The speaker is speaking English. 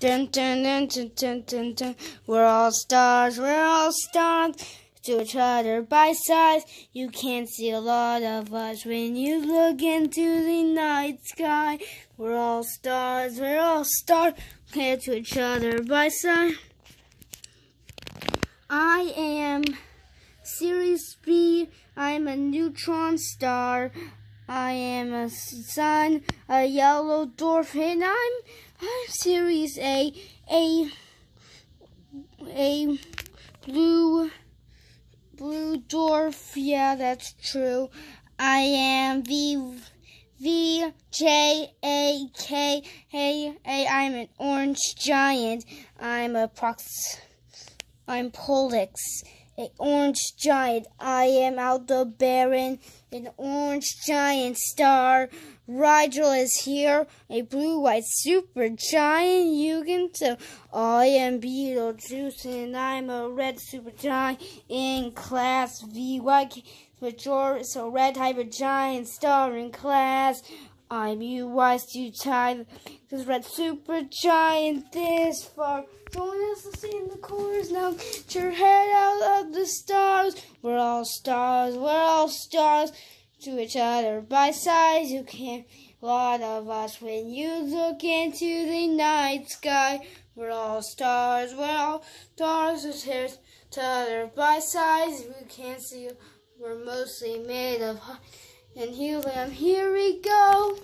Dun dun dun dun dun dun dun. We're all stars, we're all stars. To each other by size. You can't see a lot of us when you look into the night sky. We're all stars, we're all stars. Compared to each other by size. I am Sirius B. I'm a neutron star. I am a sun, a yellow dwarf, and I'm I'm Sirius A, a a blue blue dwarf. Yeah, that's true. I am V V J A K A A. I'm an orange giant. I'm a prox. I'm Pollux an orange giant. I am Aldebaran, an orange giant star. Rigel is here, a blue-white super giant. You can tell. I am Betelgeuse, and I'm a red super giant in class V. VY. Major, so red hyper giant star in class. I'm UY Scuti, because red super giant this far. Join us to see in the now. Get your head out of the stars. We're all stars, we're all stars. To each other by size. you can't lot of us when you look into the night sky. We're all stars, we're all stars. To each other by size. we can't see. We're mostly made of and helium. Here we go.